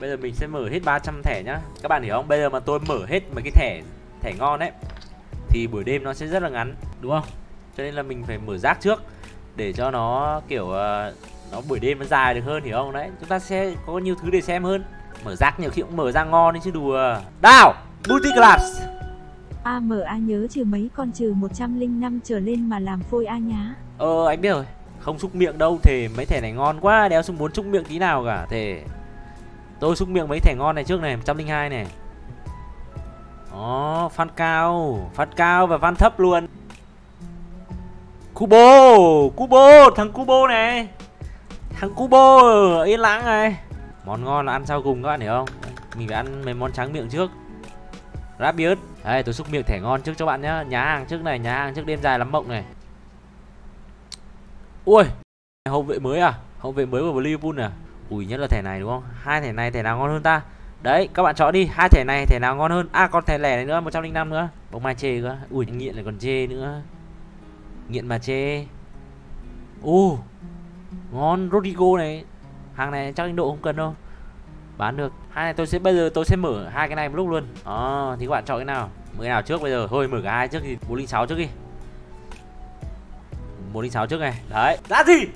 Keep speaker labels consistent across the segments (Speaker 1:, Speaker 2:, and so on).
Speaker 1: Bây giờ mình sẽ mở hết 300 thẻ nhá Các bạn hiểu không? Bây giờ mà tôi mở hết mấy cái thẻ thẻ ngon ấy Thì buổi đêm nó sẽ rất là ngắn Đúng không? Cho nên là mình phải mở rác trước Để cho nó kiểu uh, Nó buổi đêm nó dài được hơn hiểu không? Đấy Chúng ta sẽ có nhiều thứ để xem hơn Mở rác nhiều khi cũng mở ra ngon đấy chứ đùa Đào Booty Class
Speaker 2: AMA nhớ trừ mấy con trừ 105 trở lên mà làm phôi A nhá.
Speaker 1: Ờ anh biết rồi Không xúc miệng đâu Thề mấy thẻ này ngon quá Đéo xúc muốn xúc miệng tí nào cả Thề Tôi xúc miệng mấy thẻ ngon này trước này 102 này. Đó, Phát cao Phát cao và phát thấp luôn. Kubo Kubo, Thằng Kubo này. Thằng Kubo yên lãng này. Món ngon là ăn sau cùng các bạn hiểu không? Mình phải ăn mấy món trắng miệng trước. Rabiot Đây, tôi xúc miệng thẻ ngon trước cho bạn nhá. Nhà hàng trước này, nhà hàng trước đêm dài lắm mộng này. Ui, Hậu vệ mới à? Hậu vệ mới của Liverpool à? Ui nhất là thẻ này đúng không? Hai thẻ này thẻ nào ngon hơn ta? Đấy các bạn chọn đi. Hai thẻ này thẻ nào ngon hơn? À còn thẻ lẻ này nữa 105 nữa. Bóng mai chê cơ. Ui nghiện lại còn chê nữa. Nghiện mà chê. U, Ngon. Rodrigo này. Hàng này chắc anh độ không cần đâu. Bán được. Hai này tôi sẽ bây giờ tôi sẽ mở hai cái này một lúc luôn. À, thì các bạn chọn cái nào? Mở cái nào trước bây giờ? Thôi mở cả hai trước thì 406 trước đi. 106 trước này. Đấy. Đã gì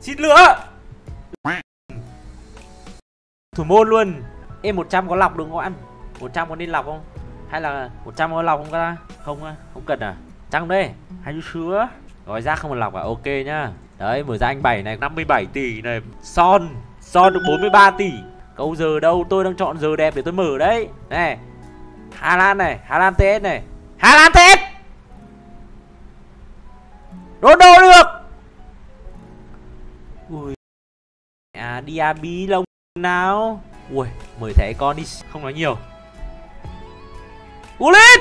Speaker 1: Xin lửa Thủ môn luôn. Em 100 có lọc được không ăn 100 có nên lọc không? Hay là 100 có lọc không ta? Không Không cần à? Trăng đây Hay chú sứa. Gói rác không một lọc à? Ok nhá. Đấy, mở ra anh 7 này. 57 tỷ này. Son Son được 43 tỷ. Câu giờ đâu? Tôi đang chọn giờ đẹp để tôi mở đấy. Này Hà Lan này Hà Lan TS này. Hà Lan TS Ronaldo được! Ui. À Diaby lông nào. Ui mời thẻ con đi. Không nói nhiều. Ulit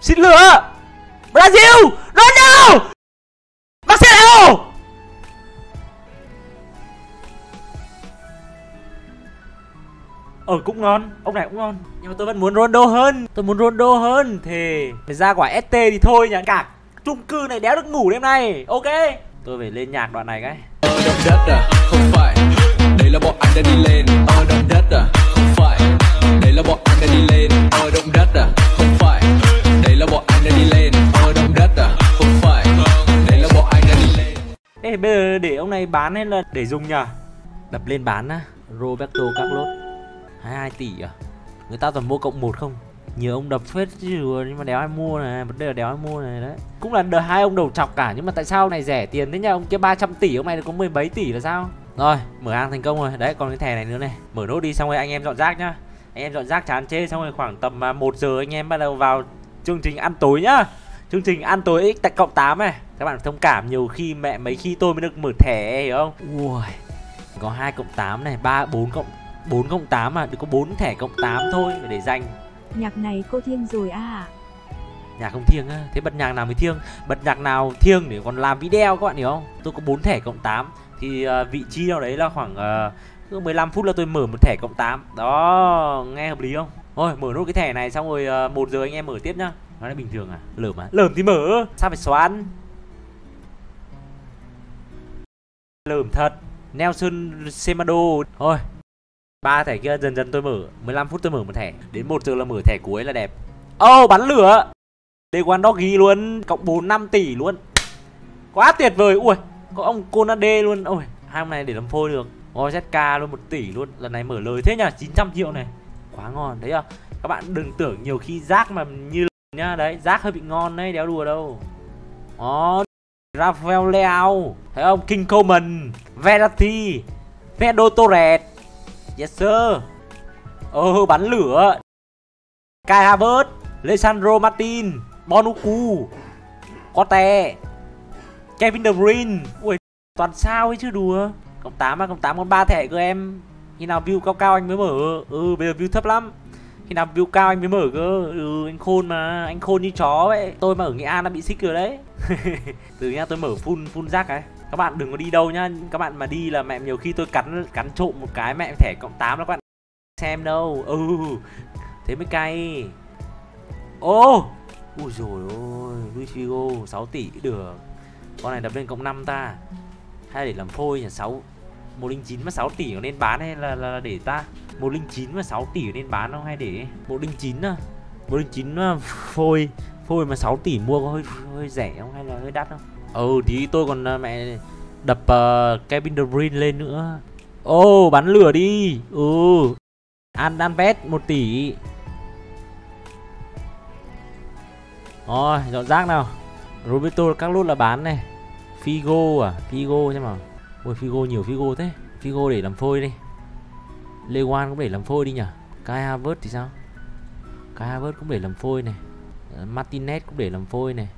Speaker 1: Xin lửa! Brazil! Ronaldo! Marcelo! Ờ cũng ngon. Ông này cũng ngon. Nhưng mà tôi vẫn muốn Ronaldo hơn. Tôi muốn Ronaldo hơn. Thì Phải ra quả ST thì thôi nhỉ. Cả chung cư này đéo được ngủ đêm nay. Ok. Tôi phải lên nhạc đoạn này cái.
Speaker 3: Đất à, không là bọn anh đã đi lên. Ở động đất à, không phải. Đây là bọn anh đã đi lên. Ở động đất à, không phải. Đây là bọn anh đã đi lên. Ở động đất à, không phải. Đây là bọn anh đã đi lên.
Speaker 1: Ê bây giờ để ông này bán hay là để dùng nhờ. Đập lên bán á. Roberto Carlos. 22 tỷ à? Người ta toàn mua cộng 1 không? Nhiều ông đập phết chứ nhưng mà đéo ai mua này. Vấn đề là đéo ai mua này đấy. Cũng là đợt hai ông đầu chọc cả nhưng mà tại sao này rẻ tiền thế nhá ông kia 300 tỷ ông này có mười mấy tỷ là sao rồi mở hàng thành công rồi. Đấy còn cái thẻ này nữa này. Mở nốt đi xong rồi anh em dọn rác nhá. Anh em dọn rác chán chê xong rồi khoảng tầm à, một giờ anh em bắt đầu vào chương trình ăn tối nhá. Chương trình ăn tối x cộng 8 này. Các bạn thông cảm nhiều khi mẹ mấy khi tôi mới được mở thẻ hiểu không? Ui có 2 cộng 8 này 3 4 cộng 4 cộng 8 mà được có 4 thẻ cộng 8 thôi để dành.
Speaker 2: Nhạc này cô thiêng rồi à?
Speaker 1: Nhạc không thiêng á. Thế bật nhạc nào mới thiêng? Bật nhạc nào thiêng để còn làm video các bạn hiểu không? Tôi có 4 thẻ cộng 8 thì uh, ờ, vị trí nào đấy là khoảng uh, cứ 15 phút là tôi mở một thẻ cộng 8 đó nghe hợp lý không? Thôi mở nốt cái thẻ này xong rồi uh, một giờ anh em mở tiếp nhá. Nó là bình thường à? Lởm à? Lởm thì mở. Sao phải xoắn lởm thật. Nelson Semado thôi ba thẻ kia dần dần tôi mở. 15 phút tôi mở một thẻ. Đến một giờ là mở thẻ cuối là đẹp. Ô oh, bắn lửa. Đây Doggy luôn. Cộng 4 5 tỷ luôn. Quá tuyệt vời. Ui có ông Konade luôn. Ôi, hai ông này để làm phôi được. Ôi ZK luôn 1 tỷ luôn. Lần này mở lời thế nhỉ 900 triệu này. Quá ngon. Đấy à Các bạn đừng tưởng nhiều khi rác mà như nhá. Đấy, rác hơi bị ngon đấy, đéo đùa đâu. Đó, Rafael Leao. Thấy không? King Coleman, Verratti Pedro Torres. Yes, sir. Ờ bắn lửa. Kai Havertz, Alessandro Martin, Bonucci Cote Kevin De Bruyne. Ui, toàn sao ấy chứ, đùa. Cộng 8 à cộng 8 còn 3 thẻ cơ em. Khi nào view cao cao anh mới mở? Ừ bây giờ view thấp lắm. Khi nào view cao anh mới mở cơ? Ừ anh khôn mà, Anh khôn như chó vậy. Tôi mà ở Nghệ An đã bị xích rồi đấy. Từ nha tôi mở full full rác ấy. Các bạn đừng có đi đâu nhá. Các bạn mà đi là mẹ nhiều khi tôi cắn cắn trộm một cái mẹ thẻ cộng 8 đó các bạn xem đâu. Ừ thế mới cay. Ô! Ui rồi ôi, Luis Figo 6 tỷ, được con này đập lên cộng 5 ta. Hay để làm phôi nhỉ 6 109 mà 6 tỷ có nên bán hay là, là, là để ta? 109 mà 6 tỷ nên bán không? Hay để 109 à 109 mà phôi phôi mà 6 tỷ mua có hơi hơi rẻ không? Hay là hơi đắt không? Ừ thì tôi còn à, mẹ đập uh, Kevin De Bruyne lên nữa. Ô oh, bắn lửa đi. Ừ. Ăn ăn vét 1 tỷ. Rồi dọn rác nào. Roberto các lút là bán này. Figo à? Figo xem mà, Ôi Figo nhiều Figo thế. Figo để làm phôi đi. Lewan cũng để làm phôi đi nhỉ? Kai Havertz thì sao? Kai Havertz cũng để làm phôi này. Ờ, Martinez cũng để làm phôi này.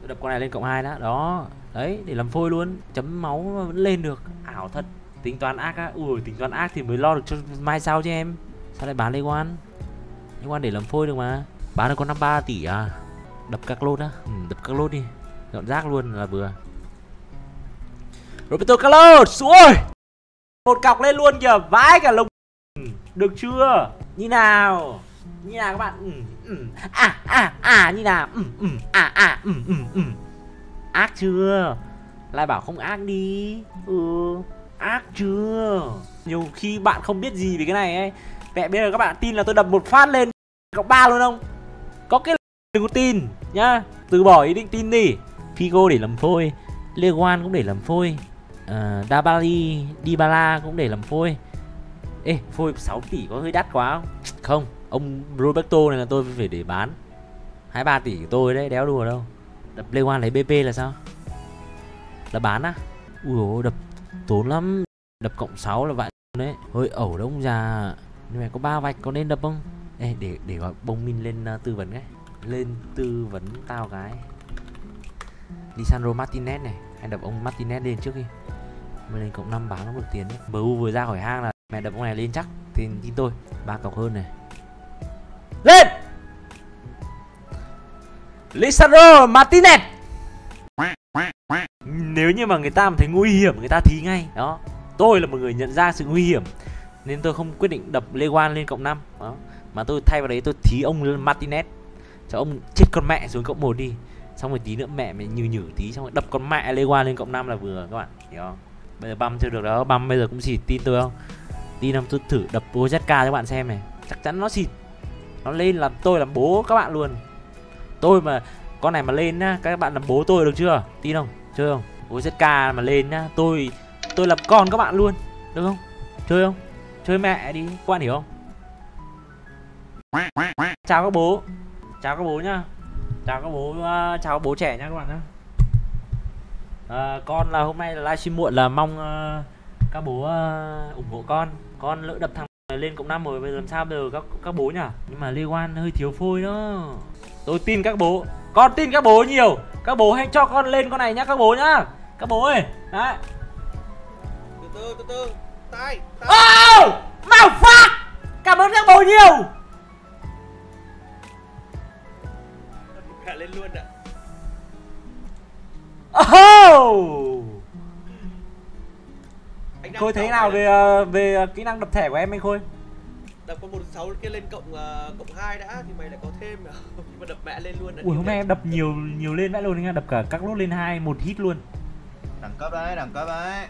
Speaker 1: Tôi đập con này lên cộng 2 đã, Đó. Đấy để làm phôi luôn. Chấm máu vẫn lên được. Ảo thật. Tính toán ác á. Ui tính toán ác thì mới lo được cho mai sau cho em. Sao lại bán Lewan Lewan để làm phôi được mà. Bán được con 53 tỷ à? Đập các lốt á. Ừ, Đập các lốt đi. Dọn rác luôn là vừa. Roberto Carlos Ui Một cọc lên luôn kìa Vãi cả lông. Ừ, Được chưa? Như nào? Như nào các bạn? Ừ, ừ. À à à như nào? Ừ, ừ, À à ừ, ừ, ừ. Ác chưa? Lại bảo không ác đi. Ừ Ác chưa? Nhiều khi bạn không biết gì về cái này ấy. Mẹ bây giờ các bạn tin là tôi đập một phát lên Cộng ba luôn không? Có cái đừng có tin nhá Từ bỏ ý định tin đi. Figo để làm phôi Leguan cũng để làm phôi uh, Dabali Dybala cũng để làm phôi. Ê phôi 6 tỷ có hơi đắt quá không? Không Ông Roberto này là tôi phải để bán. 23 tỷ của tôi đấy đéo đùa đâu. Đập Leguan lấy BP là sao? Là bán á? Ui dồi đập tốn lắm. Đập cộng 6 là vậy đấy. Hơi ẩu đông già. Già mà có ba vạch có nên đập không? Ê để để gọi bông min lên uh, tư vấn cái. Lên tư vấn tao cái. Lisandro Martinez này, Hay đập ông Martinez lên trước đi. Mới lên cộng 5 bán nó được tiền đấy. MU vừa ra khỏi hang là mẹ đập ông này lên chắc. Thì tin tôi, ba cọc hơn này. Lên! Lisandro Martinez! Nếu như mà người ta mà thấy nguy hiểm, Người ta thí ngay. Đó, Tôi là một người nhận ra sự nguy hiểm. Nên tôi không quyết định đập Lewan lên cộng 5 Đó, Mà tôi thay vào đấy tôi thí ông Martinez. Cho ông chết con mẹ xuống cộng một đi. Xong rồi tí nữa mẹ mày nhừ nhử tí, xong rồi đập con mẹ lê qua lên cộng 5 là vừa, các bạn. Hiểu không? Bây giờ băm chưa được đó băm bây giờ cũng xịt tin tôi không? Tin không tôi thử đập OZK cho các bạn xem này. Chắc chắn nó xịt. Nó lên làm tôi làm bố các bạn luôn. Tôi mà, con này mà lên nhá, các bạn làm bố tôi được chưa? Tin không? Chơi không? OZK mà lên nhá, tôi tôi làm con các bạn luôn. Được không? Chơi không? Chơi mẹ đi. Các bạn hiểu không? Chào các bố chào các bố nhá. Chào các bố uh, chào các bố trẻ nhá các bạn nhé uh, con là hôm nay là livestream muộn là mong uh, các bố uh, ủng hộ con. Con lỡ đập thằng lên cộng năm rồi bây giờ làm sao bây giờ các các bố nhỉ? Nhưng mà Lê Quan hơi thiếu phôi đó. Tôi tin các bố. Con tin các bố nhiều. Các bố hãy cho con lên con này nhá các bố nhá. Các bố ơi đấy.
Speaker 4: Từ từ từ từ. Tay tay.
Speaker 1: Oh màu phát cảm ơn các bố nhiều
Speaker 4: cả lên luôn ạ
Speaker 1: oh
Speaker 4: anh
Speaker 1: Khôi thấy nào về ờ, về ờ, kỹ năng đập thẻ của em anh Khôi?
Speaker 4: đập con một sáu kia lên cộng uh, cộng hai đã thì mày lại có thêm nhưng mà đập mẹ lên luôn
Speaker 1: Ui hôm nay em đập nhiều nhiều lên vãi luôn anh em đập cả các lốt lên hai một hit luôn.
Speaker 5: đẳng cấp đấy đẳng cấp đấy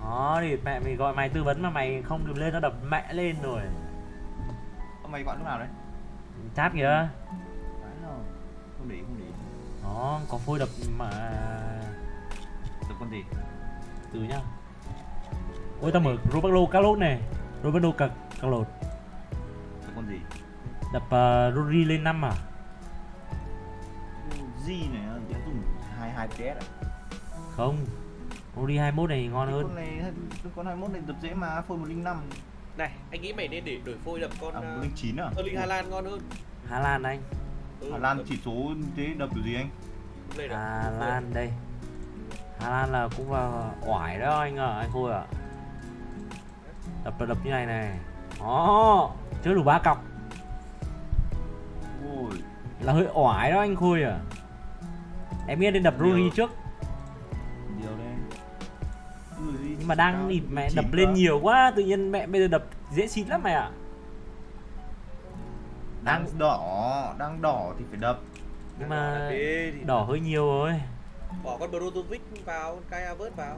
Speaker 1: Đó thì mẹ mày gọi mày tư vấn mà mày không được lên nó đập mẹ lên rồi.
Speaker 5: Ông mày gọi lúc nào đấy
Speaker 1: Chat kìa.
Speaker 5: Đấy rồi. không ý.
Speaker 1: Đó có phôi đập mà
Speaker 5: Được con gì
Speaker 1: từ nhá. Ôi tao mở Roberto Carlos này. Roberto Car- Carlos
Speaker 5: Được con gì
Speaker 1: đập uh, Rory lên 5 à?
Speaker 5: G này nó sẽ dùng 22 PS à
Speaker 1: Không. Rory 21 này ngon hơn.
Speaker 5: con này con 21 này đập dễ mà phôi 105
Speaker 4: này anh nghĩ mày nên để đổi phôi đập con
Speaker 5: à,
Speaker 4: uh,
Speaker 5: 109 à
Speaker 4: Erling Haaland ngon hơn
Speaker 1: Hà Lan anh.
Speaker 5: Hà Lan chỉ số thế đập kiểu gì anh
Speaker 1: Hà Lan đây. Hà Lan là cũng vào oải đó anh ạ, anh Khôi ạ. Đập đập như này này. Đó, chưa đủ ba cọc
Speaker 5: Ôi
Speaker 1: là hơi oải đó anh Khôi à. Em nghĩ nên đập
Speaker 5: Nhiều.
Speaker 1: trước
Speaker 5: Điều G
Speaker 1: nhưng mà đang mẹ
Speaker 5: 19
Speaker 1: đập lên nhiều quá tự nhiên mẹ bây giờ đập dễ xịt lắm mày ạ.
Speaker 5: Đang đỏ Đang đỏ thì phải đập.
Speaker 1: Nhưng mà
Speaker 4: đi thì
Speaker 1: đỏ hơi nhiều rồi.
Speaker 4: bỏ con Brozovic vào con Kai Havertz vào.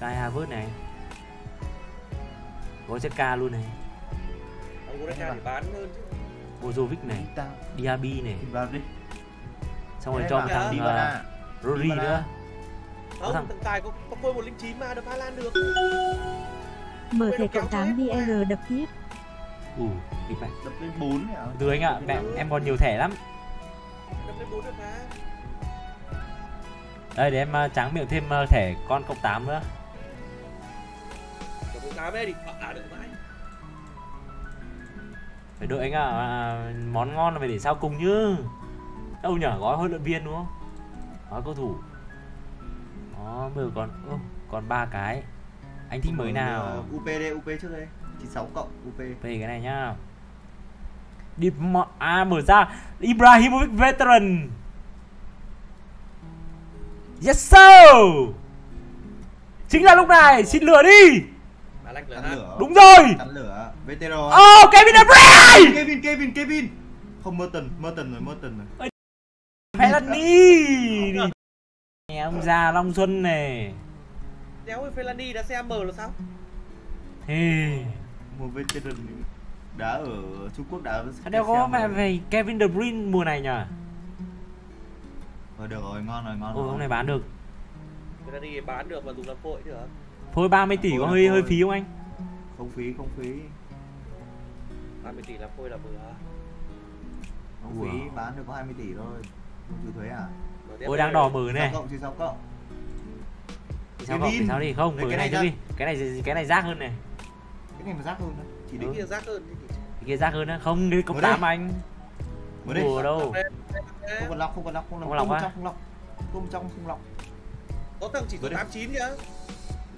Speaker 1: Kai Havertz này. Goretzka luôn này.
Speaker 4: Ông Goretzka thì bán hơn chứ.
Speaker 1: Brozovic này
Speaker 5: ta
Speaker 1: Diaby này.
Speaker 5: Thì vào đi.
Speaker 1: Xong rồi cho một thằng
Speaker 4: đi
Speaker 1: uh,
Speaker 5: Dybala.
Speaker 1: nữa.
Speaker 4: Không
Speaker 1: thằng-
Speaker 4: tài có có phôi 109 mà đập Hà Lan được.
Speaker 2: Mở thẻ cộng 8
Speaker 4: chết.
Speaker 2: VR đập tiếp.
Speaker 1: Ủ kịp này
Speaker 5: đập lên bốn
Speaker 1: từ anh ạ mẹ em còn nhiều thẻ lắm.
Speaker 4: Đập lên bốn được mà.
Speaker 1: Đây để em uh, tráng miệng thêm uh, thẻ con cộng 8 nữa.
Speaker 4: Bốn tám ấy đi à được mãi.
Speaker 1: Phải đợi anh ạ à, món ngon là phải để sau cùng chứ đâu nhở gói huấn luyện viên đúng không? Gói cầu thủ. Đó bây giờ còn ô, còn ba cái. Anh thích mới nào?
Speaker 5: UP đây UP trước đây 96 cộng UP
Speaker 1: về cái này nhá. Đi mở à mở ra. Ibrahimovic veteran. Yes sir. Chính là lúc này. Xin lửa đi.
Speaker 4: Lách lửa
Speaker 1: đúng rồi.
Speaker 5: Cắn lửa. VTR
Speaker 1: oh Kevin De Bruyne!
Speaker 5: Kevin Kevin Kevin. Không Merton Merton rồi Merton rồi.
Speaker 1: Fellaini. Đi Nghe ông già Long Xuân này
Speaker 4: đéo Fellaini đã xe mở là sao?
Speaker 1: Thì
Speaker 5: một veteran đá ở Trung Quốc đá với
Speaker 1: đâu có mẹ về Kevin De Bruyne mùa này nhở
Speaker 5: Rồi được rồi ngon rồi ngon
Speaker 1: ôi
Speaker 5: rồi.
Speaker 1: ông này bán được.
Speaker 4: Fellaini bán được mà dùng làm phôi được.
Speaker 1: Thôi 30 tỷ có
Speaker 5: là
Speaker 1: hơi hơi phí không anh?
Speaker 5: Không phí không phí.
Speaker 4: 30 tỷ làm phôi là vừa.
Speaker 5: Không phí bán được có 20 tỷ thôi. Không trừ thuế à?
Speaker 1: Ôi đang đỏ mở này.
Speaker 5: 6 cộng trừ 6 cộng?
Speaker 1: Thì sao không
Speaker 5: Kevin.
Speaker 1: thì sao đi? Không
Speaker 5: Đấy,
Speaker 1: mở cái
Speaker 5: cái
Speaker 1: này
Speaker 5: này
Speaker 1: trước đi. Cái này cái này rác hơn này
Speaker 5: cái này mà rác hơn đấy chỉ đến
Speaker 4: kia rác hơn cái
Speaker 1: kia rác hơn á. Không đi
Speaker 5: đây.
Speaker 1: tám anh.
Speaker 5: Mới
Speaker 1: đùa đâu?
Speaker 5: Không cần lọc không cần lọc không
Speaker 1: Không
Speaker 5: lọc.
Speaker 1: Lọc
Speaker 5: không trong không lọc. Tôm trong không lọc.
Speaker 4: Có thằng chỉ số
Speaker 5: Mở đây.
Speaker 4: 89 nhá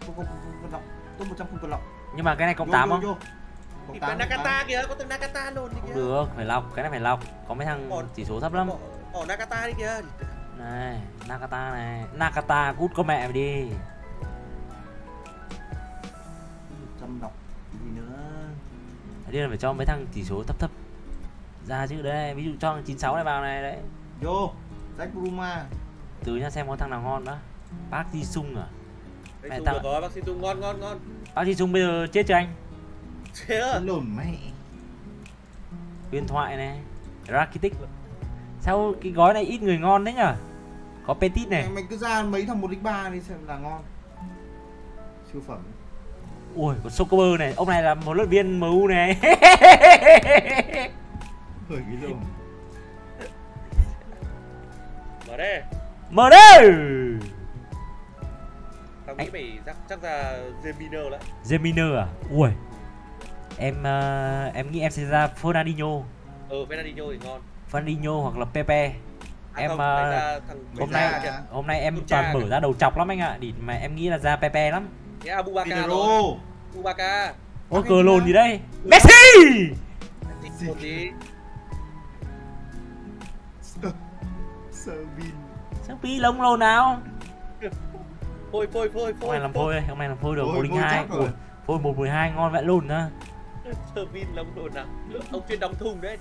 Speaker 5: không không không cần lọc. Tôm 100 không cần lọc.
Speaker 1: Nhưng mà cái này cộng tám không?
Speaker 4: thì
Speaker 5: Cộng tám,
Speaker 4: phải Nakata kìa có thằng Nakata luôn đi kìa.
Speaker 1: Được phải lọc. Cái này phải lọc. Có mấy thằng
Speaker 4: Còn-
Speaker 1: chỉ số thấp lắm.
Speaker 4: bỏ, bỏ Nakata đi kìa.
Speaker 1: Này Nakata này. Nakata cút có mẹ mày đi.
Speaker 5: 100 lọc. cái gì nữa
Speaker 1: Thế nên là phải cho mấy thằng chỉ số thấp thấp. Ra chứ đấy ví dụ cho thằng 96 này vào này đấy.
Speaker 5: Vô Jack Bruma.
Speaker 1: Từ nhá xem có thằng nào ngon đã. Park Ji Sung à? Mẹ tao-
Speaker 4: rồi bác sĩ Tung ngon ngon ngon.
Speaker 1: Park Ji Sung bây giờ chết chưa anh?
Speaker 5: Ăn lồn mẹ.
Speaker 1: Huyền thoại này Rakitic. Sao cái gói này ít người ngon đấy nhở? Có Petit này.
Speaker 5: Mày cứ ra mấy thằng 103 đi xem là ngon. Siêu phẩm
Speaker 1: ui có Sokober này ông này là một luyện viên MU này.
Speaker 5: Cái
Speaker 4: mở đây
Speaker 1: mở đây
Speaker 4: tao nghĩ
Speaker 1: Anh-
Speaker 4: mày chắc chắc là Zeminer đấy
Speaker 1: Zeminer à? Ui. Em ờ, em nghĩ em sẽ ra Fernandinho.
Speaker 4: Ừ Fernandinho thì ngon.
Speaker 1: Fernandinho hoặc là Pepe.
Speaker 4: À
Speaker 1: Em,
Speaker 4: không, phải ra thằng
Speaker 1: hôm nay hôm nay em toàn mở ra đầu chọc lắm anh ạ. Đi mà em nghĩ là ra Pepe lắm
Speaker 4: Nhá Abubakar rồi.
Speaker 5: Pedro
Speaker 4: Abubakar.
Speaker 1: Ôi cờ lồn gì đây? Messi!
Speaker 4: Thích một tí.
Speaker 1: Lông lồn nào?
Speaker 4: Phôi phôi phôi
Speaker 1: hôm
Speaker 4: phôi
Speaker 1: nay làm phôi đây hôm nay làm phôi được
Speaker 5: Phôi,
Speaker 1: một linh
Speaker 5: phôi
Speaker 1: hai
Speaker 5: chắc rồi.
Speaker 1: Ui, phôi một mười hai ngon vậy luôn á.
Speaker 4: Servin lông đồn nào. Ông chuyên đóng thùng đấy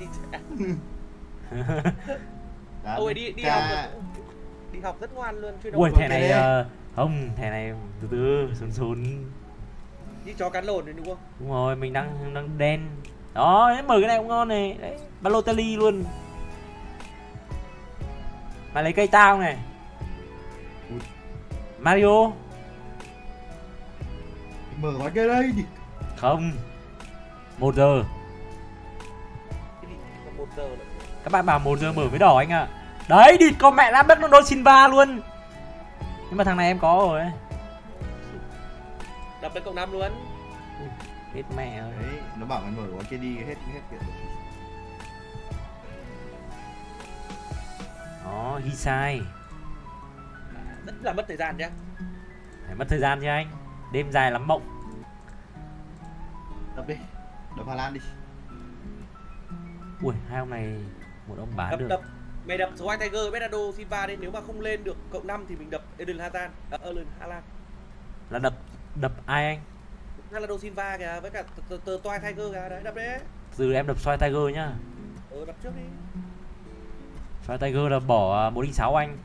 Speaker 4: ông ấy đi đi học đi học rất ngoan luôn chuyên đóng
Speaker 1: ui thẻ này ờ, không thẻ này từ từ sùn sùn
Speaker 4: như chó cắn lồn đấy đúng không?
Speaker 1: Đúng rồi mình đang đang đen. Đó mở cái này cũng ngon này. Đấy Balotelli luôn. Mày lấy cây tao này. Mario.
Speaker 5: Mở gói kia đây đi.
Speaker 1: Không. Một giờ.
Speaker 4: Cái
Speaker 1: các bạn bảo một giờ mở mới đỏ anh ạ. Đấy địt con mẹ đã Bernardo Silva luôn nhưng mà thằng này em có rồi.
Speaker 4: Đập lên cộng năm luôn.
Speaker 1: Hết mẹ ơi
Speaker 5: đấy nó bảo mày mở gói kia đi hết hết kìa
Speaker 1: đó ghi sai.
Speaker 4: Rất là mất thời gian nhá.
Speaker 1: Phải mất thời gian chứ anh. Đêm dài lắm mộng.
Speaker 5: Đập đi đập Hà Lan đi.
Speaker 1: Ui hai ông này một ông bán
Speaker 4: đập
Speaker 1: được.
Speaker 4: đập mày đập số White Tiger Bernardo Silva đi nếu mà không lên được cộng 5 thì mình đập Eden Hazard à, Erling Haaland.
Speaker 1: Là đập đập ai anh?
Speaker 4: Ronaldo Silva kìa với cả tờ, tờ, Toy Tiger kìa đấy đập đấy.
Speaker 1: Từ em đập xoay Tiger nhá.
Speaker 4: Ừ đập trước đi.
Speaker 1: Xoay Tiger là bỏ à, 106 anh.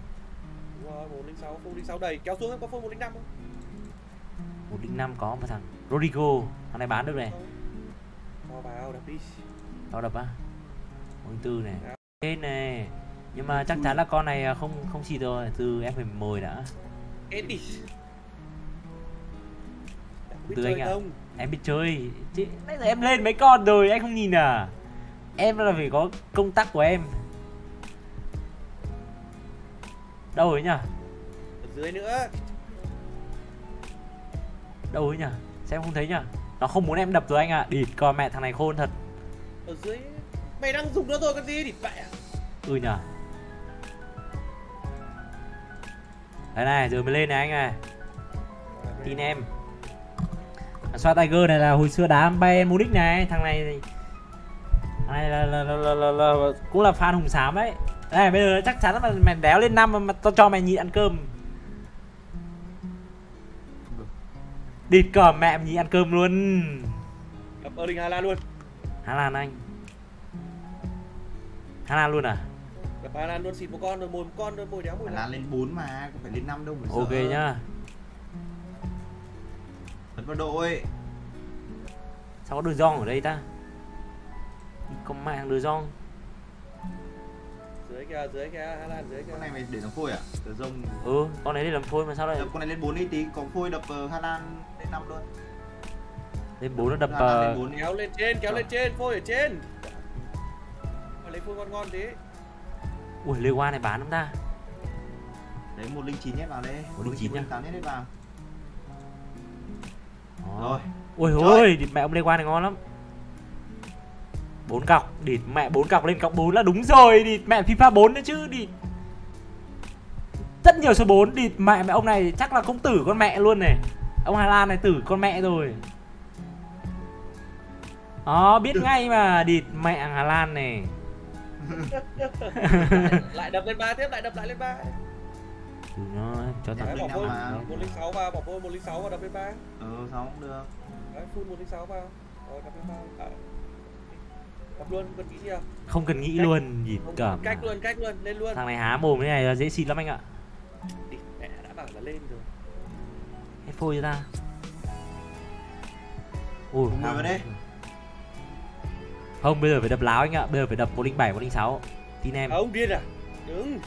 Speaker 4: Đúng rồi, 106, 106 đầy. Kéo xuống em có phone 105 không?
Speaker 1: 105 có một thằng Rodrigo thằng này bán được này.
Speaker 4: Cho vào, đập đi.
Speaker 1: tao đập á. 44 này.
Speaker 4: Dạ.
Speaker 1: Thế này nhưng mà chắc chắn là con này không không xịt rồi từ F10 đã
Speaker 4: Em đi. Em biết
Speaker 1: Từ
Speaker 4: chơi
Speaker 1: anh ạ.
Speaker 4: không?
Speaker 1: em biết chơi chứ nãy giờ em lên mấy con rồi anh không nhìn à em là phải có công tắc của em đâu ấy nhỉ
Speaker 4: Ở dưới nữa.
Speaker 1: đâu ấy nhỉ xem không thấy nhỉ nó không muốn em đập rồi anh ạ à. địt con mẹ thằng này khôn thật
Speaker 4: Ở dưới. Mày đang dùng nó rồi còn gì? Địt mẹ.
Speaker 1: ừ nhỉ đây này rồi mới lên này anh này. Tin em. Xoa tiger này là hồi xưa đá bayern munich này thằng này thằng này là, là, là, là, là, là cũng là fan hùng xám đấy. Đây bây giờ chắc chắn là mày đéo lên năm mà, mà tao cho mày nhị ăn cơm. Địt cỏ mẹ mày nhị ăn cơm luôn.
Speaker 4: Đập Erling Haaland luôn.
Speaker 1: hà lan anh. Hà lan luôn à
Speaker 4: Đập Haaland luôn xịt một con rồi mồi một con rồi mồi đéo mồi nào.
Speaker 5: là lên 4 mà, không phải lên 5 đâu mà
Speaker 1: ok
Speaker 5: sợ.
Speaker 1: nhá
Speaker 5: Thật vào đội.
Speaker 1: sao có đôi giong ở đây ta có mạng đôi giong
Speaker 4: Dưới kìa, dưới kìa, Haaland dưới kìa.
Speaker 5: Con này mày để nó phôi à? Tờ rông.
Speaker 1: ừ con đấy đi làm phôi mà sao lại
Speaker 5: Đập con này lên 4 đi tí, có phôi đập uh, Hà Lan lên 5 luôn.
Speaker 1: lên bốn nó đập
Speaker 5: Hà Lan
Speaker 1: ờ,
Speaker 5: lên 4 đi.
Speaker 4: Kéo lên trên, kéo lên trên, phôi ở trên. Mà lấy phôi ngon ngon tí.
Speaker 1: Ui lê qua này bán lắm ta.
Speaker 5: Đấy 109 nhét vào đây.
Speaker 1: 109 nhá.
Speaker 5: 108 nhét vào. Rồi.
Speaker 1: ui
Speaker 5: Trời
Speaker 1: ôi địt mẹ ông lê qua này ngon lắm. Bốn cọc. Địt mẹ bốn cọc lên cọc 4 là đúng rồi. Địt mẹ FIFA 4 nữa chứ địt rất nhiều số 4 địt mẹ mẹ ông này chắc là cũng tử con mẹ luôn này. Ông Hà Lan này tử con mẹ rồi. Đó biết ngay mà. Địt mẹ Hà Lan này
Speaker 4: lại đập lên ba tiếp, lại đập lại lên ba.
Speaker 1: Ừ, nó cho thằng
Speaker 4: bỏ phôi
Speaker 5: mà.
Speaker 4: 106 vào, bỏ phôi 106 vào đập lên ba.
Speaker 5: Ừ, sao cũng được.
Speaker 4: Đấy, full 106 vào. Rồi đập lên ba. À. Đập luôn, cần nghĩ gì
Speaker 1: không cần nghĩ
Speaker 4: Cách-
Speaker 1: luôn
Speaker 4: Không,
Speaker 1: cẩm
Speaker 4: cách luôn, cách luôn, lên luôn.
Speaker 1: thằng này há mồm thế này là dễ xịt lắm anh ạ
Speaker 4: Địt mẹ đã bảo là lên rồi.
Speaker 1: hết phôi cho ta ui
Speaker 5: mười vào đây.
Speaker 1: Không bây giờ phải đập láo anh ạ bây giờ phải đập 107 106 tin em
Speaker 4: À, ông điên à? Đừng.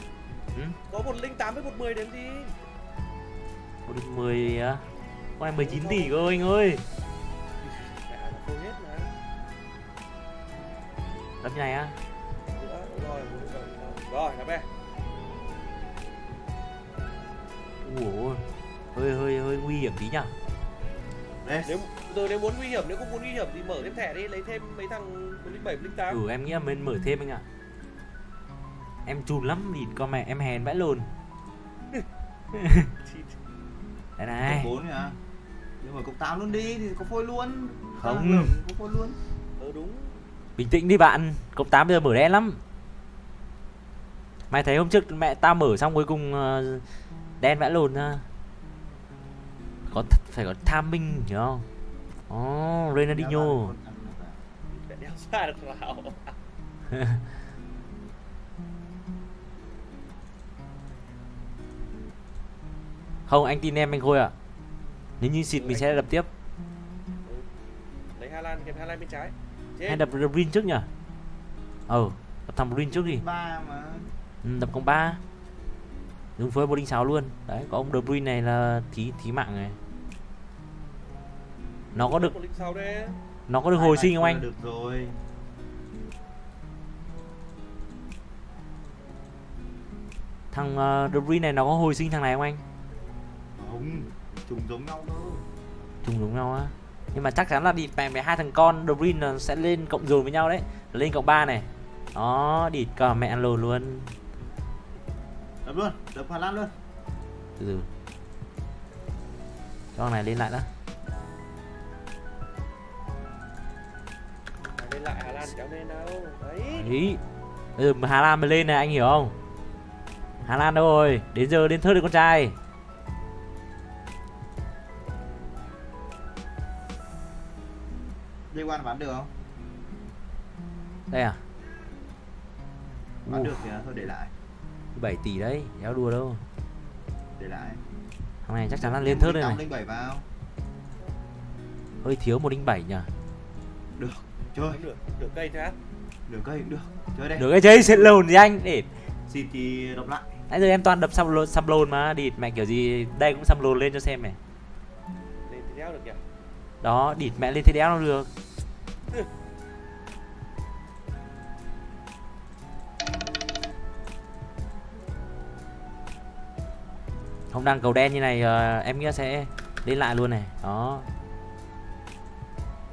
Speaker 1: Ừ?
Speaker 4: Có 108 với 110 đến gì?
Speaker 1: 110 á con này 19 tỷ cơ anh ơi đập như này á
Speaker 4: rồi, rồi, đập đây.
Speaker 1: ui hơi hơi hơi nguy hiểm tí nhở
Speaker 5: Đấy.
Speaker 4: Nếu giờ nếu muốn nguy hiểm, nếu không muốn nguy hiểm thì mở thêm thẻ đi, lấy thêm mấy thằng 107, 108.
Speaker 1: ừ em nghĩ là nên mở thêm anh ạ em chùn lắm địt con mẹ em hèn vãi lồn đây này
Speaker 5: 4 nhỉ. Nhưng mà cục 8 luôn đi thì có phôi luôn.
Speaker 1: Không.
Speaker 5: Tưởng Có phôi luôn.
Speaker 4: Ừ đúng.
Speaker 1: bình tĩnh đi bạn cộng 8 bây giờ mở đen lắm mày thấy hôm trước mẹ tao mở xong cuối cùng ờ, đen vãi lồn ra có th- phải có tham minh hiểu không? Ồ, oh, Ronaldinho
Speaker 4: được vào.
Speaker 1: Không, anh tin em anh Khôi ạ. Nếu như xịt mình sẽ đập tiếp.
Speaker 4: Lấy Hà Lan, kèm Hà Lan bên trái.
Speaker 1: Hay đập Bruyne trước nhỉ? Ờ, đập thằng Bruyne trước đi.
Speaker 5: 3 mà.
Speaker 1: ừ, Đập con 3 Dùng phối 106 luôn. Đấy, có ông De Bruyne này là thí, thí mạng này Nó có được
Speaker 4: 106 đấy.
Speaker 1: nó có được hồi sinh không anh?
Speaker 5: Được rồi.
Speaker 1: Thằng uh, De Bruyne này nó có hồi sinh thằng này không anh?
Speaker 5: Không, trùng giống nhau thôi.
Speaker 1: Trùng giống nhau á Nhưng mà chắc chắn là đi mẹ với hai thằng con De Bruyne là sẽ lên cộng dồn với nhau đấy Lên cộng 3 này Đó, địt cả mẹ ăn lồn luôn
Speaker 5: Đập luôn, đập Hà Lan luôn.
Speaker 1: từ từ cho thằng này lên lại đã
Speaker 4: lên lại Hà Lan kéo lên đâu. Đấy.
Speaker 1: Đấy. Bây giờ Hà Lan mới lên này anh hiểu không? Hà Lan đâu rồi? Đến giờ đến thơ được con trai.
Speaker 5: Liên quan bán được không?
Speaker 1: Đây à?
Speaker 5: Bán
Speaker 1: Ủa,
Speaker 5: được thì thôi để lại.
Speaker 1: 7 tỷ đấy Đéo đùa đâu?
Speaker 5: Để lại.
Speaker 1: Thằng này chắc chắn là lên thớt đây này.
Speaker 5: linh bảy vào
Speaker 1: hơi thiếu một đinh bảy nhờ.
Speaker 5: Được chơi
Speaker 4: nửa nửa cây thôi á
Speaker 5: nửa cây cũng được. Chơi đây.
Speaker 1: Được cái chơi sẽ lồn gì anh để
Speaker 5: xịt thì đập lại.
Speaker 1: Nãy giờ em toàn đập xăm lồn xăm lồn mà địt mẹ kiểu gì đây cũng xăm lồn lên cho xem này.
Speaker 4: Lên thì đéo được nhỉ
Speaker 1: đó địt mẹ lên thế đéo nó được. Không đang cầu đen như này ờ, em nghĩ sẽ lên lại luôn này. Đó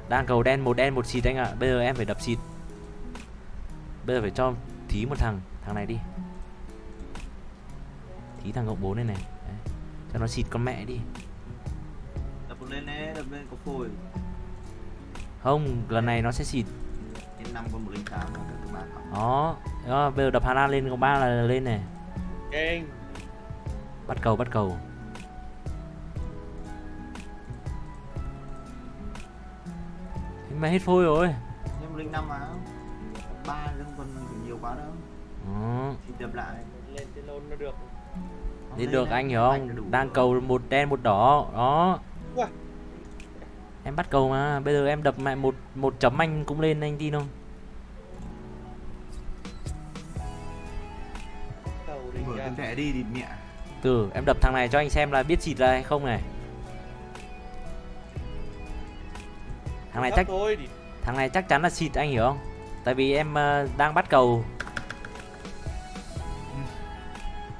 Speaker 1: đang cầu đen một đen một xịt anh ạ. Bây giờ em phải đập xịt. Bây giờ phải cho thí một thằng. Thằng này đi. Thí thằng cộng 4 này này. Đấy. cho nó xịt con mẹ đi.
Speaker 5: Đập lên đấy đập lên có phổi
Speaker 1: không lần này nó sẽ xịt.
Speaker 5: Đến năm con một linh tám và các bạn cộng
Speaker 1: đó, đó bây giờ đập Hà Lan lên cộng ba là lên này.
Speaker 4: Ok anh
Speaker 1: bắt cầu bắt cầu Thế mà hết phôi rồi.
Speaker 5: Nhưng linh năm mà. Ba nhưng còn nhiều quá
Speaker 1: đó.
Speaker 5: thì đập lại.
Speaker 4: Lên trên lôn nó được.
Speaker 1: Lên được anh hiểu không đang cầu một đen một đỏ. Đó. Em bắt cầu mà. Bây giờ em đập mẹ một một chấm anh cũng lên anh tin không?
Speaker 5: Mở thẻ đi thì mẹ.
Speaker 1: Từ em đập thằng này cho anh xem là biết xịt ra hay không này thằng này chắc
Speaker 4: thôi thì
Speaker 1: thằng này chắc chắn là xịt anh hiểu không? Tại vì em ờ, đang bắt cầu.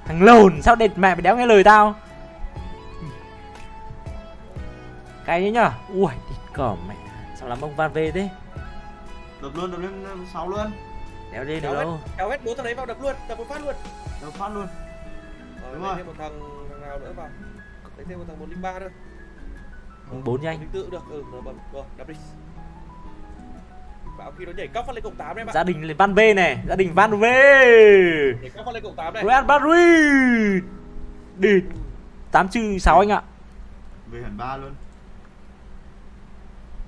Speaker 1: Thằng lồn sao đệt mẹ mày đéo nghe lời tao? Cái đấy nhá ui thịt cỏ mẹ. Sao lắm ông van về thế?
Speaker 5: Đập luôn đập lên sáu luôn.
Speaker 1: Đéo đi được đâu?
Speaker 4: kéo hết bốn thằng đấy vào đập luôn đập một phát luôn.
Speaker 5: Đập phát luôn.
Speaker 4: Rồi
Speaker 5: Đúng rồi.
Speaker 4: thêm một thằng thằng nào nữa vào. Lấy thêm một thằng một linh ba nữa
Speaker 1: bốn cho anh
Speaker 4: linh tự được ừ rồi bấm rồi đập đi. Bảo khi nó nhảy cóc phát lên cộng 8 đấy bạn.
Speaker 1: Gia đình van v này gia đình van v.
Speaker 4: Nhảy cóc phát lên cộng 8 này.
Speaker 1: Real Madrid. Đi. Tám trừ sáu anh ạ.
Speaker 5: Về hẳn ba luôn.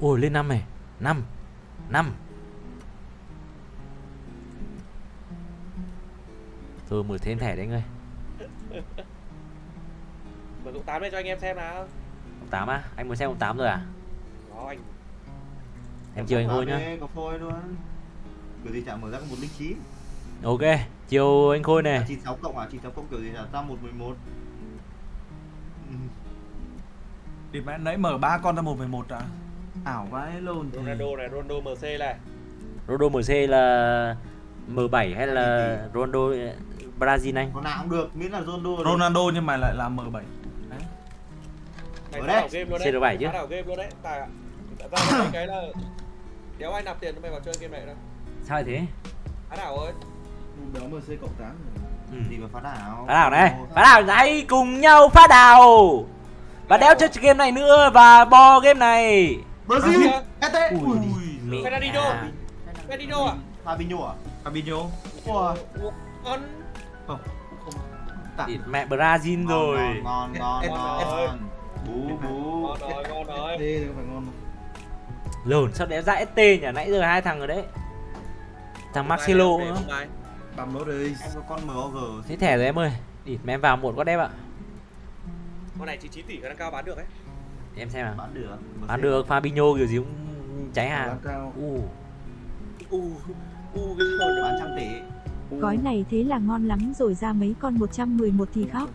Speaker 1: Ôi lên năm này. Năm. Năm. Rồi mở thêm thẻ đấy anh ơi.
Speaker 4: Mở cộng 8 đây cho anh em xem nào
Speaker 1: tám á? Anh muốn xem ông tám rồi à?
Speaker 4: Đó anh.
Speaker 1: Em chiều anh khôi nhá.
Speaker 5: Có phôi luôn. Kiểu gì chả mở ra có một linh chín.
Speaker 1: Ok chiều anh khôi này.
Speaker 5: Chín sáu cộng à? Chín sáu cộng kiểu gì chả ra một mười một. Ừ.
Speaker 6: Thì mẹ nãy mở ba con ra 111 à? Ảo vãi lồn thì
Speaker 4: Ronaldo này Ronaldo MC này.
Speaker 1: Ronaldo MC là M7 hay là Ronaldo Brazil anh?
Speaker 5: Con nào cũng được miễn là Ronaldo là.
Speaker 6: Ronaldo nhưng mà lại là M7 Đấy.
Speaker 4: mày
Speaker 5: Ở
Speaker 4: đấy.
Speaker 1: CR7 chứ.
Speaker 4: đảo game luôn đấy. Tài ạ. Ra một cái là đéo ai nạp tiền cho mày vào chơi game này đâu.
Speaker 1: Sao lại thế?
Speaker 4: Phá đảo ơi.
Speaker 6: Béo MC cộng 8
Speaker 1: ừ.
Speaker 5: gì mà phá đảo.
Speaker 1: Phá đảo này. Phá đảo hãy cùng nhau phá đảo. Và đéo chơi game này nữa và bo game này.
Speaker 5: Brazil. ST
Speaker 1: ui mẹ
Speaker 4: Fernandinho.
Speaker 1: à.
Speaker 4: Fernandinho à?
Speaker 5: Fabinho à?
Speaker 6: Fabinho.
Speaker 5: Ủa,
Speaker 6: Không. Không.
Speaker 1: Mẹ Brazil rồi.
Speaker 5: ngon ngon ngon bú bú.
Speaker 4: Ngon rồi ngon rồi.
Speaker 6: Thế thì phải ngon
Speaker 1: lồn sao đéo ra ST nhỉ? Nãy giờ hai thằng rồi đấy. Thằng Marcelo nữa.
Speaker 6: Băm nốt đi.
Speaker 5: Em có con MOG
Speaker 1: thế thẻ rồi em ơi. Địt mẹ em vào muộn quá đẹp ạ.
Speaker 4: Con này 99 tỷ khả năng cao bán được ấy.
Speaker 1: Để em xem nào.
Speaker 5: Bán được
Speaker 1: bán được Fabinho kiểu gì cũng cháy hàng. u.
Speaker 4: U u cái con
Speaker 5: bán trăm tỷ.
Speaker 2: Gói này thế là ngon lắm rồi ra mấy con 111 thì khóc.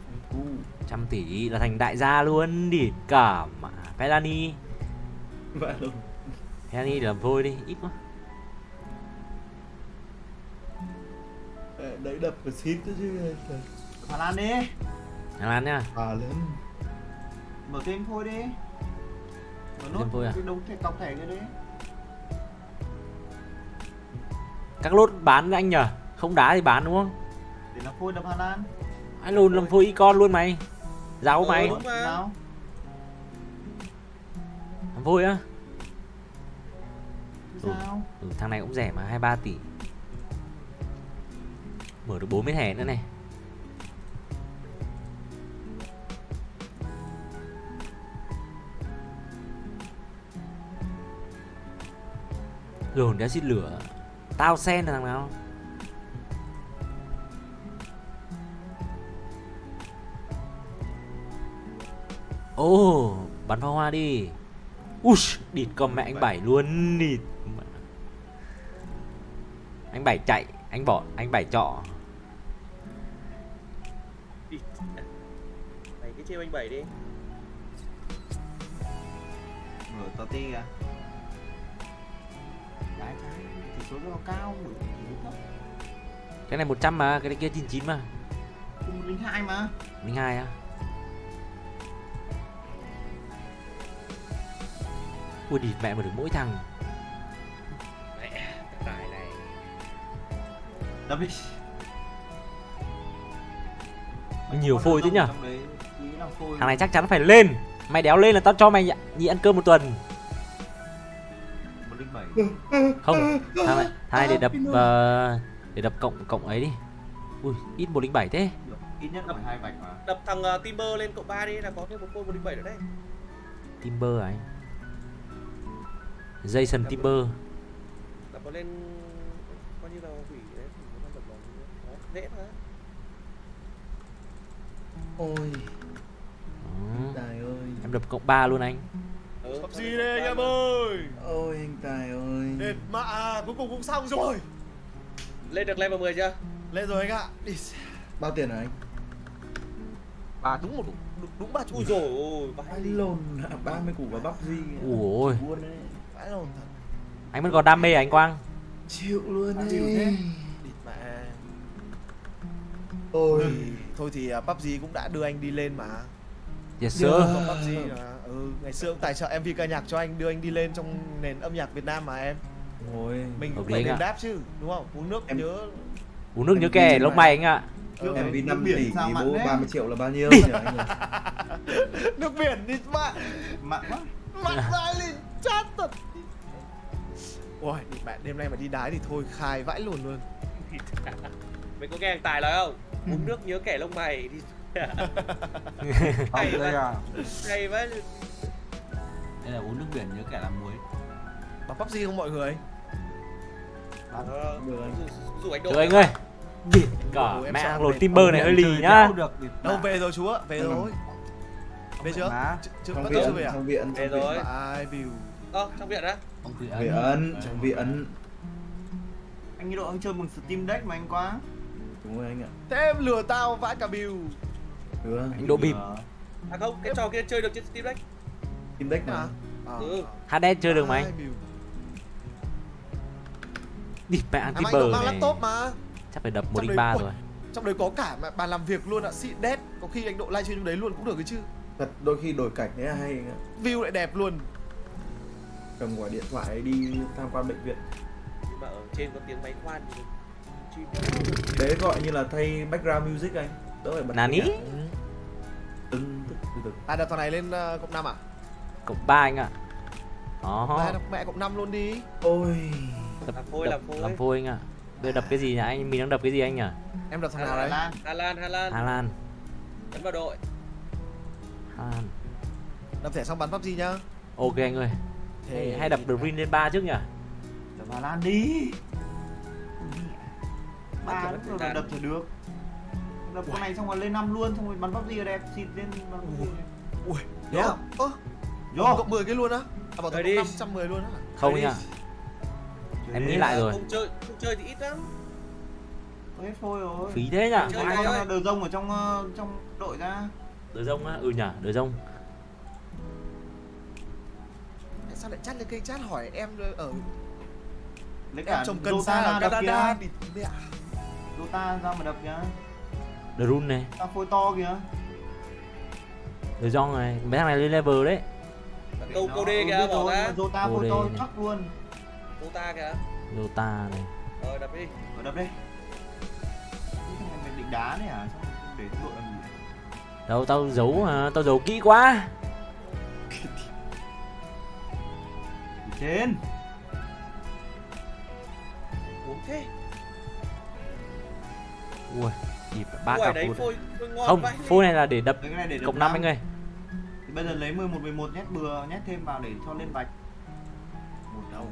Speaker 1: Trăm tỷ là thành đại gia luôn địt cả mà. Pelani Pelani để làm vôi đi ít quá.
Speaker 6: Đấy đập và xít chứ
Speaker 5: Hà Lan đi.
Speaker 1: Hà Lan nhá
Speaker 6: À lớn
Speaker 5: mở thêm phôi đi. Mở
Speaker 1: Thêm phôi à?
Speaker 5: cái đống thẻ cọc thẻ kia đi.
Speaker 1: Các lốt bán anh nhở không đá thì bán đúng không?
Speaker 5: Để làm phôi đập Hà Lan.
Speaker 1: Anh lùn làm phôi icon luôn mày giáo
Speaker 4: Ừ,
Speaker 1: mày.
Speaker 4: mà.
Speaker 1: phôi á.
Speaker 5: Sao?
Speaker 1: ừ, thằng này cũng rẻ mà 23 tỷ. Mở được 40 thẻ nữa này. Lồn đéo xịt lửa. Tao sen là thằng nào Ô, bắn pháo hoa đi. Ush, địt con mẹ anh Bảy luôn địt. mẹ. Anh Bảy chạy, anh bỏ, anh Bảy trọ.
Speaker 4: Mày cái chê anh bảy đi.
Speaker 5: mở tao ti kìa đái cái chỉ số nó cao
Speaker 1: Cái này 100 mà, cái này kia 99 mà.
Speaker 5: cùng lính hai mà
Speaker 1: Linh hai á. Ui địt mẹ mà được mỗi thằng.
Speaker 4: Mẹ, tài này.
Speaker 5: đập đi
Speaker 1: Nhiều phôi thế nhở? Thằng này chắc chắn phải lên. Mày đéo lên là tao cho mày nhị, ăn cơm một tuần.
Speaker 5: một linh bảy
Speaker 1: Không, thằng này, thằng này để đập ờ, để đập cộng cộng ấy đi. Ui, ít 107 thế.
Speaker 5: Ít nhất phải hai vạch mà
Speaker 4: Đập thằng uh, Timber lên cộng 3 đi là có thêm một phôi 107 nữa đấy.
Speaker 1: Timber à anh. Jason Timber.
Speaker 4: Đập nó lên coi như là hủy đấy thì nó đập nó nó dễ mà.
Speaker 7: Ôi,
Speaker 1: Đó.
Speaker 7: Tài ơi
Speaker 1: Em đập cộng 3 luôn anh.
Speaker 4: Ừ,
Speaker 7: Sắp gì đây anh em ơi Ôi anh Tài ơi
Speaker 8: Đệt mạ à, cuối cùng cũng xong rồi
Speaker 4: Lên được level 10 chưa?
Speaker 8: Lên rồi anh ạ
Speaker 7: Bao tiền hả anh?
Speaker 8: Bà đúng một đúng, đúng ba chục
Speaker 4: Ui rồi ôi, đi.
Speaker 7: lồn 30 củ và bắp gì
Speaker 1: Ui ôi,
Speaker 8: Vãi lồn thật
Speaker 1: anh vẫn còn đam mê à anh Quang?
Speaker 7: Chịu luôn.
Speaker 8: Địt mẹ
Speaker 7: Ôi
Speaker 8: Thôi thì uh, PUBG cũng đã đưa anh đi lên mà
Speaker 1: Yes sir.
Speaker 8: PUBG là ừ, Ngày xưa cũng tài trợ MV ca nhạc cho anh Đưa anh đi lên trong nền âm nhạc Việt Nam mà em
Speaker 7: Ôi
Speaker 8: Mình cũng phải đền đáp chứ Đúng không? Uống nước
Speaker 7: Em-
Speaker 8: nhớ
Speaker 1: Uống nước nhớ kè, lông mày anh ạ.
Speaker 8: Ừ.
Speaker 7: Em vì 5
Speaker 5: biển
Speaker 7: tỷ thì
Speaker 5: mặn
Speaker 7: bố
Speaker 5: thế?
Speaker 7: 30 triệu là bao nhiêu nhỉ anh?
Speaker 8: Nước biển đi mạ
Speaker 5: mặn quá
Speaker 8: Mặn vãi lên chát thật Ôi, địt mẹ đêm nay mà đi đái thì thôi khai vãi lồn luôn
Speaker 4: Mày có nghe thằng Tài nói không? Uống nước nhớ kẻ lông mày đi.
Speaker 5: Không, đây là
Speaker 4: Hay vãi.
Speaker 5: đây là uống nước biển nhớ kẻ làm muối
Speaker 8: Mà PUBG không mọi người
Speaker 4: Ờ,
Speaker 7: Được anh.
Speaker 4: anh
Speaker 1: anh ơi. Địt cả
Speaker 8: Ừ,
Speaker 1: mẹ
Speaker 8: mệt.
Speaker 1: lồn Timber này hơi lì nhá.
Speaker 8: Đâu về rồi chú ạ, về
Speaker 7: Ừ.
Speaker 8: rồi Về chưa?
Speaker 7: Trong viện,
Speaker 8: về à?
Speaker 7: trong viện
Speaker 4: Về rồi.
Speaker 8: Ai biểu
Speaker 4: Ơ, trong viện á?
Speaker 5: Ông Thủy
Speaker 7: Viện ấn, trong viện
Speaker 5: anh nghĩ độ anh chơi bằng Steam Deck mà anh quá
Speaker 7: Đúng rồi anh ạ
Speaker 8: Thế em lừa tao vãi cả biểu
Speaker 7: Được
Speaker 1: Anh Độ bịp.
Speaker 4: À không, cái trò kia chơi được trên Steam Deck.
Speaker 7: Team deck mà
Speaker 8: À? À.
Speaker 4: Ừ.
Speaker 1: HD chơi được mà anh. Địt mẹ ăn
Speaker 8: À, cũng mang
Speaker 1: này.
Speaker 8: laptop mà
Speaker 1: Chắc phải đập
Speaker 8: Trong
Speaker 1: 103
Speaker 8: đấy-
Speaker 1: rồi.
Speaker 8: Trong đấy có cả mà bàn làm việc luôn ạ, xịn đét Có khi anh độ livestream trong đấy luôn cũng được cái chứ
Speaker 7: Thật đôi khi đổi cảnh đấy là hay anh ạ
Speaker 8: View lại đẹp luôn
Speaker 7: Cầm quả điện thoại đi tham quan bệnh viện
Speaker 4: Nhưng mà ở trên có tiếng máy khoan thì.
Speaker 7: Đấy gọi như là thay background music anh Đỡ phải bật
Speaker 1: Nani?
Speaker 7: Từng tức từ từ
Speaker 8: À đợt thằng này lên uh, cộng 5 à?
Speaker 1: Cộng 3 anh ạ. Đó.
Speaker 8: À, đập mẹ cộng 5 luôn đi
Speaker 7: Ôi
Speaker 1: Đập,
Speaker 4: Làm phôi,
Speaker 1: đập,
Speaker 4: làm phôi.
Speaker 1: làm phôi anh ạ. Bây giờ đập cái gì nhỉ anh? Mình đang đập cái gì anh nhỉ?
Speaker 8: Em đập thằng nào đấy?
Speaker 5: Lan
Speaker 4: Hà Lan, Hà Lan.
Speaker 1: Hà Lan.
Speaker 4: Ấn vào đội.
Speaker 1: Hà Lan.
Speaker 8: Đập thẻ xong bắn PUBG nhá
Speaker 1: Ok anh ơi. Hay, hay đập The Ring lên 3 trước nhỉ?
Speaker 5: đập Hà Lan đi ba lúc rồi
Speaker 4: đập
Speaker 5: đập chả được đập con này xong rồi lên năm luôn xong rồi bắn PUBG là đẹp xịt lên bắn.
Speaker 8: Ui, yeah. Ơ,
Speaker 5: vô
Speaker 8: cộng 10 cái luôn á? À bảo
Speaker 4: Rồi
Speaker 8: tổng
Speaker 4: đi.
Speaker 8: 510 luôn á
Speaker 1: Không ạ. Em nghĩ lại rồi.
Speaker 4: Không chơi, không chơi thì ít lắm.
Speaker 5: hết phôi rồi
Speaker 1: Phí thế nhỉ?
Speaker 4: Thôi.
Speaker 5: con là đờ rông ở trong ờ, trong đội ra
Speaker 1: Đờ rông á? Ừ nhỉ, đờ rông.
Speaker 8: Tại Sao lại chat lên kênh chat hỏi em ở
Speaker 5: lấy
Speaker 8: em
Speaker 5: cả
Speaker 8: trồng cần sa
Speaker 5: ra
Speaker 8: ở
Speaker 5: đập
Speaker 8: Canada
Speaker 5: kìa
Speaker 8: địt mẹ
Speaker 5: Dota ra mà đập kìa
Speaker 1: The Rune này.
Speaker 5: ra phôi to kìa
Speaker 1: The Rong này. Mấy thằng này lên level đấy.
Speaker 4: Câu câu D
Speaker 5: Ừ,
Speaker 4: kìa, bỏ ra.
Speaker 5: Dota phôi to
Speaker 1: này.
Speaker 5: chắc luôn
Speaker 4: Dota kìa.
Speaker 1: Dota này.
Speaker 4: Ờ, đập đi.
Speaker 5: ở đập đây Cái thằng này định đá đấy à để đội làm gì
Speaker 1: Đâu tao giấu mà, tao giấu kỹ quá.
Speaker 5: Trên
Speaker 4: Uống thế.
Speaker 1: Ui, kịp ba cặp phôi. Không, phôi này là để đập
Speaker 5: cái này để đập
Speaker 1: cộng 5
Speaker 5: năm.
Speaker 1: anh ơi.
Speaker 5: thì bây giờ lấy 11 11 nhét bừa nhét thêm vào để cho lên vạch một đầu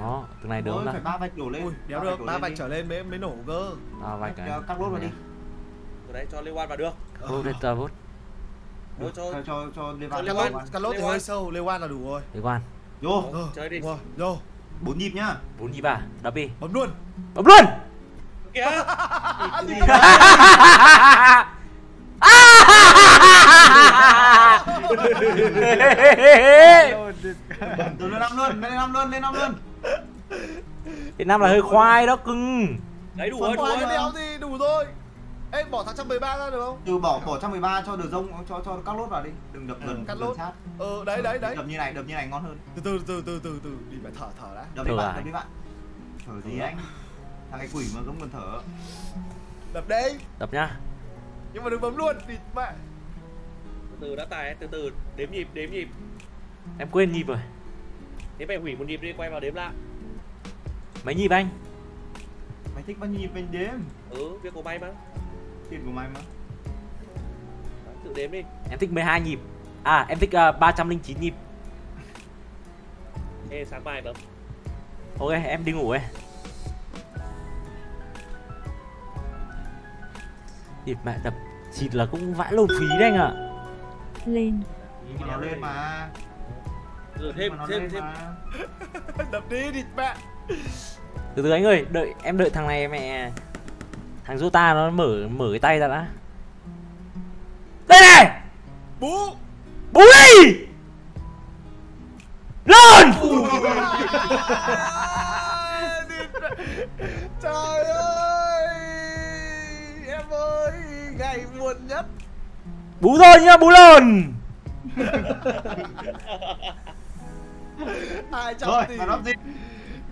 Speaker 1: Đó, từ này được không
Speaker 5: phải
Speaker 1: ta?
Speaker 5: ba vạch đổ lên
Speaker 8: Ui, đéo được, ba
Speaker 5: lên
Speaker 8: vạch trở lên mới mới nổ cơ
Speaker 1: À, vạch này.
Speaker 5: cắt lốt vào đi
Speaker 4: Từ đấy cho Lê Quan vào được.
Speaker 1: Rotator vote.
Speaker 4: Thôi cho
Speaker 5: cho cho cho
Speaker 8: Carlot,
Speaker 4: Văn.
Speaker 8: Carlot thì hơi sâu, Lê Wan là đủ rồi.
Speaker 1: Quan
Speaker 5: vô
Speaker 4: chơi đi.
Speaker 8: Vô,
Speaker 5: bốn nhịp nhá
Speaker 1: bốn nhịp à đập đi
Speaker 8: bấm luôn.
Speaker 1: bấm luôn
Speaker 4: Kìa.
Speaker 5: từ lên năm luôn lên năm luôn lên năm luôn
Speaker 1: Việt Nam là hơi khoai đó cưng
Speaker 4: Đấy đủ rồi, đủ rồi.
Speaker 8: đéo thì đủ rồi. Ê, bỏ thằng 113 ra được không?
Speaker 5: từ bỏ bỏ 113 cho được rông cho cho các lốt vào đi đừng đập gần
Speaker 8: Cắt lốt.
Speaker 5: sát
Speaker 8: Ờ, đấy, đấy, đấy.
Speaker 5: đập như này đập như này ngon hơn
Speaker 8: Từ từ, từ từ, từ từ, đi phải thở thở đã.
Speaker 5: đập đi
Speaker 1: Thở
Speaker 5: bạn đập đi bạn thở gì anh thằng cái quỷ mà giống còn thở
Speaker 8: Đập đấy.
Speaker 1: đập nhá
Speaker 8: Nhưng mà đừng bấm luôn, đi mẹ.
Speaker 4: Từ từ đã tài, từ từ đếm nhịp, đếm nhịp.
Speaker 1: em quên nhịp rồi
Speaker 4: Thế mày hủy một nhịp đi, quay vào đếm lại.
Speaker 1: mấy nhịp anh
Speaker 5: mày thích bao nhiêu nhịp mình đếm
Speaker 4: Ừ, việc của mày mà.
Speaker 5: Tiền của mày mà
Speaker 4: Tự đếm đi.
Speaker 1: em thích 12 nhịp à em thích uh, 309 nhịp
Speaker 4: Ê, sáng mai bấm.
Speaker 1: ok em đi ngủ ấy nhịp mẹ đập xịt là cũng vãi lồn phí đấy anh ạ
Speaker 2: Lên.
Speaker 5: nhưng mà nó lên mà
Speaker 4: Ừ, thêm, thêm,
Speaker 5: lên
Speaker 4: thêm.
Speaker 5: mà.
Speaker 8: Đập đi, đi mẹ.
Speaker 1: từ từ anh ơi đợi em đợi thằng này mẹ thằng Jota nó mở mở cái tay ra đã đây này
Speaker 8: Bú.
Speaker 1: bú đi lên.
Speaker 8: Trời ơi. Em ơi, ngày buồn nhất.
Speaker 1: bú thôi nhá bú lên
Speaker 8: Hai trăm tỷ.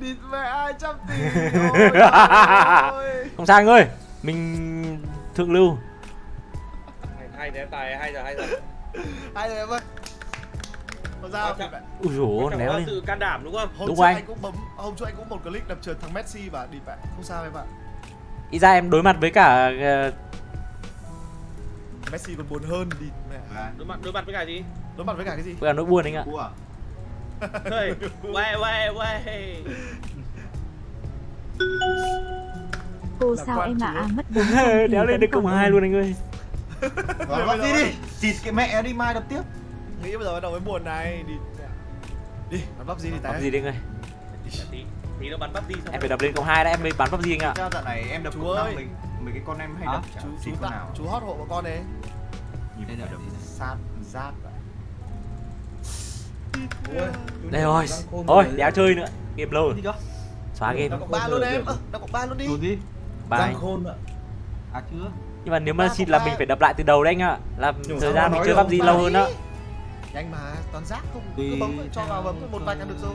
Speaker 8: Đi mẹ 200 tỷ. Ôi, trời ơi.
Speaker 1: không sao anh ơi mình thượng lưu
Speaker 4: Hay, hay thế tài, hay giờ, hay giờ.
Speaker 8: Hai rồi em ơi. Không sao,
Speaker 1: ui dồi néo lên
Speaker 4: sự can đảm đúng không?
Speaker 8: Hôm
Speaker 1: Đúng
Speaker 8: trước
Speaker 1: anh.
Speaker 8: anh cũng bấm hôm trước anh cũng một click đập trượt thằng Messi và đi bạn không sao em ạ
Speaker 1: ít ra em đối mặt với cả ờ,
Speaker 8: Messi còn buồn hơn đi mẹ
Speaker 5: à,
Speaker 4: Đối mặt, đối mặt với cả gì?
Speaker 8: đối mặt với cả cái gì
Speaker 1: với cả nỗi buồn anh ạ
Speaker 5: à
Speaker 4: Hey, quay, quay, quay.
Speaker 2: Cô
Speaker 8: Là
Speaker 2: sao em ạ? à, mất 400 tỷ
Speaker 1: đéo lên được. cộng hai luôn anh ơi.
Speaker 5: Rồi bắt đi đi Xịt cái mẹ đi mai đập tiếp.
Speaker 8: Nghĩ bây giờ bắt đầu mới buồn này đi. Đi bắn bắp gì đi
Speaker 1: bắn
Speaker 8: tay
Speaker 1: gì đi anh ơi.
Speaker 4: Tí, tí nó bắn bắp đi xong
Speaker 1: em phải đập lên cộng hai đã em mới bắn bắp gì anh ạ.
Speaker 5: Cho dạo này em đập cũng năm
Speaker 8: ơi.
Speaker 5: mấy mấy cái con em hay đập chả
Speaker 8: chú chú
Speaker 5: con nào.
Speaker 8: chú hót hộ bọn con đấy
Speaker 5: Nhìn phải đập sát rát vậy.
Speaker 1: Đây rồi. thôi đéo chơi nữa. Game lâu rồi.
Speaker 6: Gì
Speaker 1: xóa game.
Speaker 8: nó cộng ba luôn em. Ơ nó cộng ba luôn đi.
Speaker 6: Gì?
Speaker 1: Bye
Speaker 6: Giang khôn ạ. À chưa?
Speaker 1: nhưng mà nếu mà xịt là mình phải đập lại từ đầu đấy anh ạ là thời gian mình chơi
Speaker 7: được?
Speaker 1: PUBG lâu hơn đó
Speaker 8: nhanh mà toàn rác không cứ bấm cho vào bấm một vạch là được rồi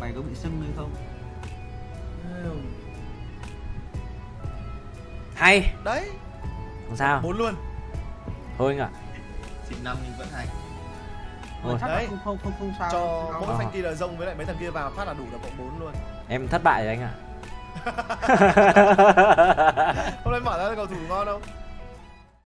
Speaker 6: Mày có bị sưng hay không?
Speaker 1: hay
Speaker 8: đấy
Speaker 1: không sao
Speaker 8: bốn luôn
Speaker 1: thôi anh ạ
Speaker 5: xịt năm nhưng vẫn hay
Speaker 1: Thôi.
Speaker 8: Đấy.
Speaker 6: không không không không sao.
Speaker 8: cho mỗi
Speaker 1: Ờ.
Speaker 8: phanh kia là rông với lại mấy thằng kia vào phát là đủ là cộng bốn luôn
Speaker 1: em thất bại rồi anh ạ
Speaker 8: hôm nay mở ra cầu thủ ngon không